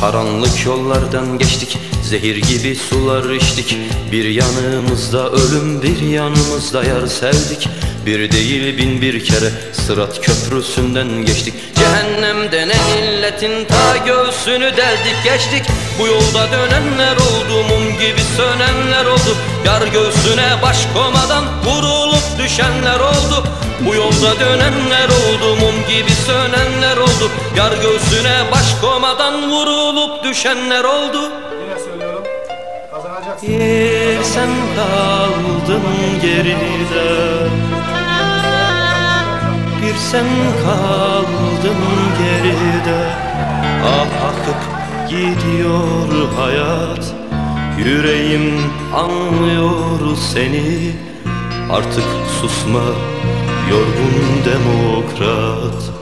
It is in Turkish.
Karanlık yollardan geçtik Zehir gibi sular içtik. Bir yanımızda ölüm bir yanımızda yar sevdik. Bir değil bin bir kere Sırat köprüsünden geçtik. Cehennemden en illetin ta göğsünü deldik geçtik. Bu yolda dönenler oldu Mum gibi sönenler oldu. Yar göğsüne baş komadan Vurulup düşenler oldu. Bu yolda dönenler oldu Mum gibi sönenler oldu. Yar göğsüne baş komadan Vurulup düşenler oldu. Yine söylüyorum. Kazanacaksın. Bir sen kaldın geride. Bir sen kaldın geride. Ah akıp gidiyor hayat. Yüreğim anlıyor seni. Artık susma yorgun demokrat